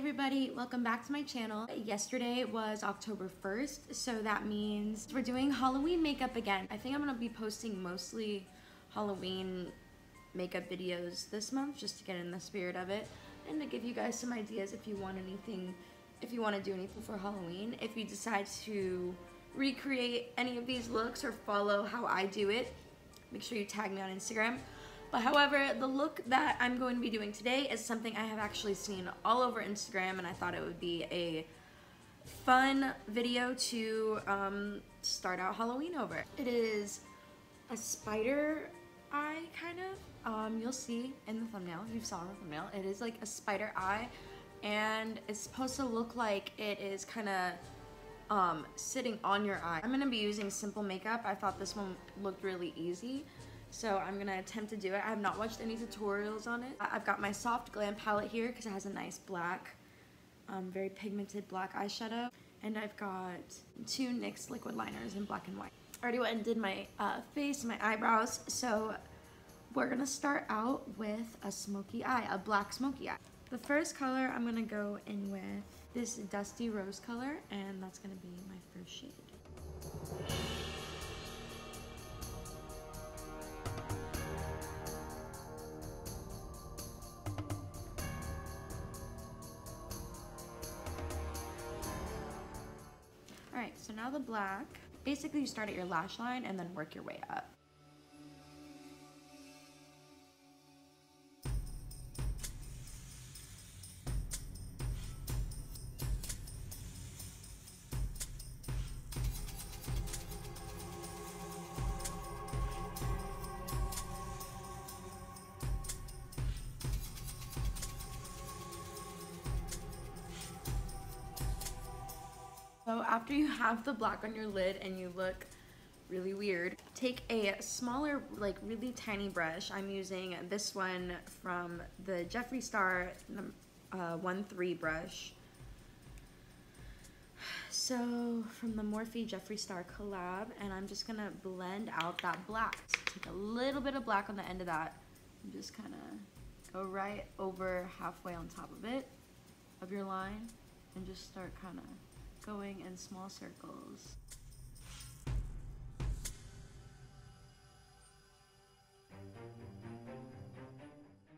everybody, welcome back to my channel. Yesterday was October 1st, so that means we're doing Halloween makeup again. I think I'm gonna be posting mostly Halloween makeup videos this month just to get in the spirit of it and to give you guys some ideas if you want anything, if you want to do anything for Halloween. If you decide to recreate any of these looks or follow how I do it, make sure you tag me on Instagram. But however, the look that I'm going to be doing today is something I have actually seen all over Instagram and I thought it would be a fun video to um, start out Halloween over. It is a spider eye kind of. Um, you'll see in the thumbnail, you saw the thumbnail, it is like a spider eye and it's supposed to look like it is kind of um, sitting on your eye. I'm going to be using simple makeup. I thought this one looked really easy. So I'm gonna attempt to do it. I have not watched any tutorials on it. I've got my Soft Glam palette here because it has a nice black, um, very pigmented black eyeshadow. And I've got two NYX liquid liners in black and white. I already went and did my uh, face, my eyebrows, so we're gonna start out with a smoky eye, a black smoky eye. The first color I'm gonna go in with this dusty rose color, and that's gonna be my first shade. The black. Basically you start at your lash line and then work your way up. So after you have the black on your lid and you look really weird, take a smaller, like really tiny brush. I'm using this one from the Jeffree Star uh, 1-3 brush. So from the Morphe Jeffree Star collab, and I'm just gonna blend out that black. So take a little bit of black on the end of that and just kind of go right over halfway on top of it, of your line, and just start kind of going in small circles.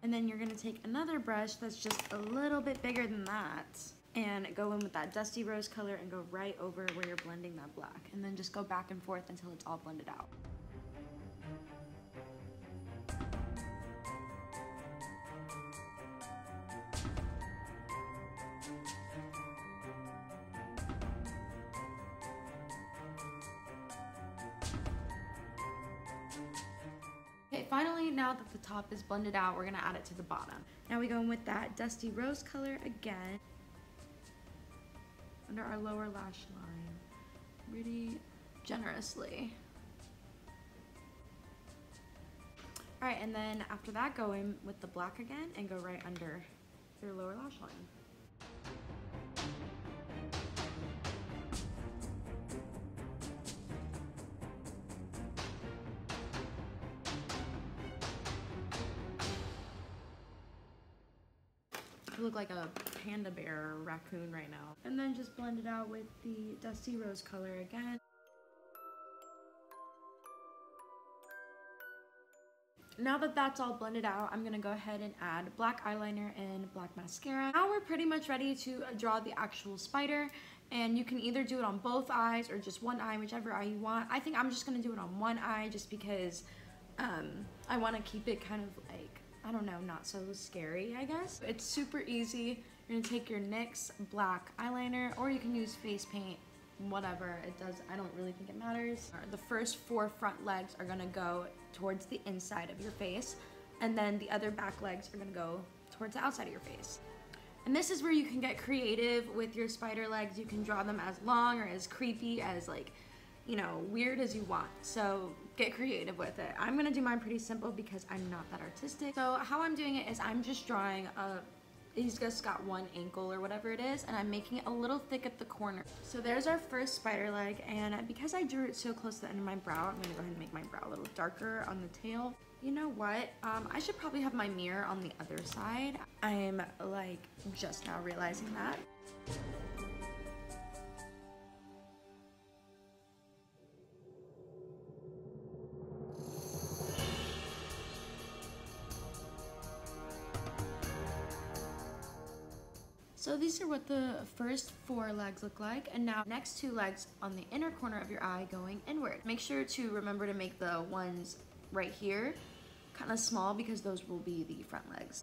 And then you're gonna take another brush that's just a little bit bigger than that and go in with that dusty rose color and go right over where you're blending that black. And then just go back and forth until it's all blended out. Finally, now that the top is blended out, we're gonna add it to the bottom. Now we go in with that dusty rose color again under our lower lash line, really generously. All right, and then after that, go in with the black again and go right under your lower lash line. Look like a panda bear or raccoon right now. And then just blend it out with the dusty rose color again. Now that that's all blended out, I'm gonna go ahead and add black eyeliner and black mascara. Now we're pretty much ready to draw the actual spider and you can either do it on both eyes or just one eye, whichever eye you want. I think I'm just gonna do it on one eye just because um, I wanna keep it kind of like I don't know, not so scary, I guess. It's super easy. You're gonna take your NYX black eyeliner, or you can use face paint, whatever. It does, I don't really think it matters. The first four front legs are gonna go towards the inside of your face, and then the other back legs are gonna go towards the outside of your face. And this is where you can get creative with your spider legs. You can draw them as long or as creepy as like you know, weird as you want. So get creative with it. I'm gonna do mine pretty simple because I'm not that artistic. So how I'm doing it is I'm just drawing a, he's just got one ankle or whatever it is, and I'm making it a little thick at the corner. So there's our first spider leg, and because I drew it so close to the end of my brow, I'm gonna go ahead and make my brow a little darker on the tail. You know what? Um, I should probably have my mirror on the other side. I'm like just now realizing that. So these are what the first four legs look like. And now next two legs on the inner corner of your eye going inward. Make sure to remember to make the ones right here kind of small because those will be the front legs.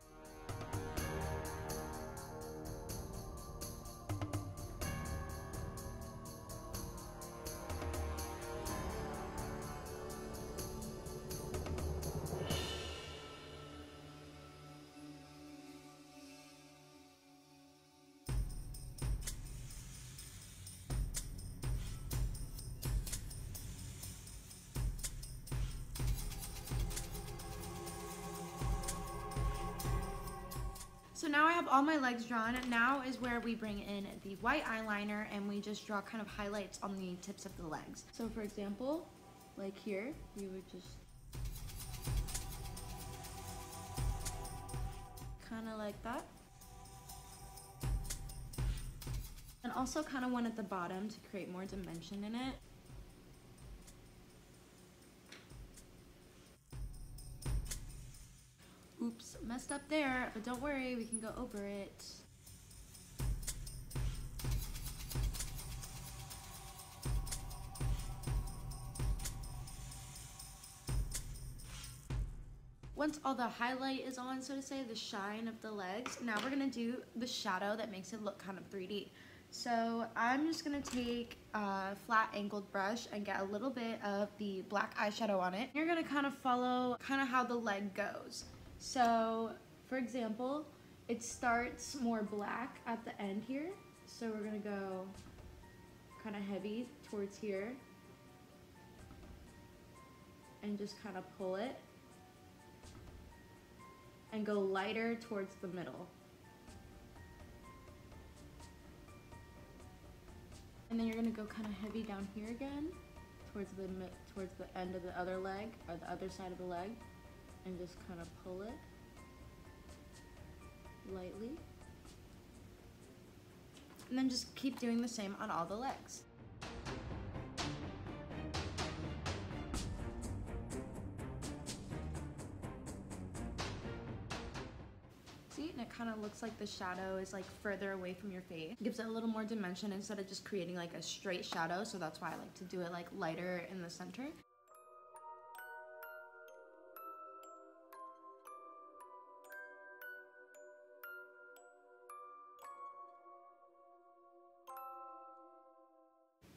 So now I have all my legs drawn. Now is where we bring in the white eyeliner and we just draw kind of highlights on the tips of the legs. So for example, like here, you would just kind of like that. And also kind of one at the bottom to create more dimension in it. Oops, messed up there, but don't worry, we can go over it. Once all the highlight is on, so to say, the shine of the legs, now we're gonna do the shadow that makes it look kind of 3D. So I'm just gonna take a flat angled brush and get a little bit of the black eyeshadow on it. You're gonna kind of follow kind of how the leg goes. So, for example, it starts more black at the end here. So we're gonna go kind of heavy towards here and just kind of pull it and go lighter towards the middle. And then you're gonna go kind of heavy down here again towards the towards the end of the other leg or the other side of the leg and just kind of pull it lightly. And then just keep doing the same on all the legs. See, and it kind of looks like the shadow is like further away from your face. It gives it a little more dimension instead of just creating like a straight shadow. So that's why I like to do it like lighter in the center.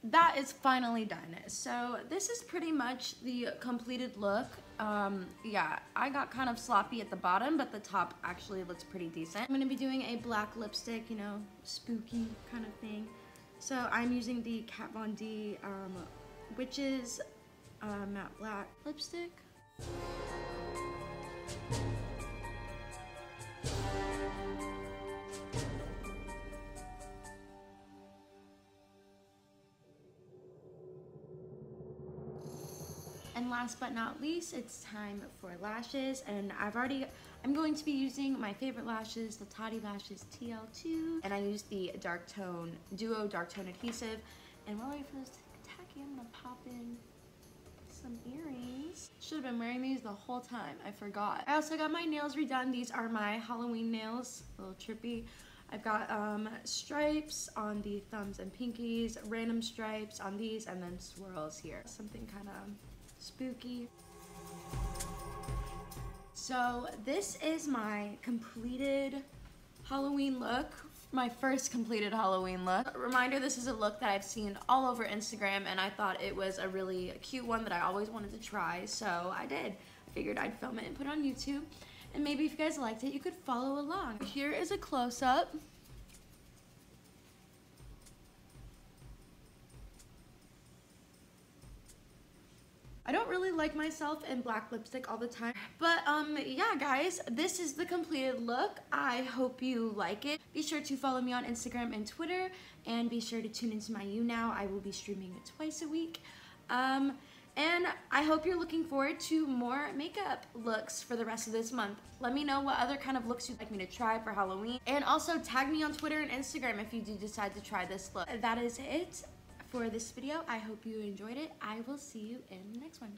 That is finally done. So this is pretty much the completed look. Um, yeah, I got kind of sloppy at the bottom, but the top actually looks pretty decent. I'm gonna be doing a black lipstick, you know, spooky kind of thing. So I'm using the Kat Von D um, Witches uh, Matte Black lipstick. Last but not least, it's time for lashes. And I've already, I'm going to be using my favorite lashes, the Tatti Lashes TL2. And I use the Dark Tone, Duo Dark Tone Adhesive. And while I wait for this I'm gonna pop in some earrings. Should have been wearing these the whole time, I forgot. I also got my nails redone. These are my Halloween nails, a little trippy. I've got um, stripes on the thumbs and pinkies, random stripes on these, and then swirls here. Something kind of spooky. So this is my completed Halloween look. My first completed Halloween look. Reminder, this is a look that I've seen all over Instagram and I thought it was a really cute one that I always wanted to try, so I did. I figured I'd film it and put it on YouTube. And maybe if you guys liked it, you could follow along. Here is a close-up. I don't really like myself in black lipstick all the time. But um, yeah guys, this is the completed look. I hope you like it. Be sure to follow me on Instagram and Twitter and be sure to tune into my YouNow. I will be streaming it twice a week. Um, and I hope you're looking forward to more makeup looks for the rest of this month. Let me know what other kind of looks you'd like me to try for Halloween. And also tag me on Twitter and Instagram if you do decide to try this look. That is it for this video. I hope you enjoyed it. I will see you in the next one.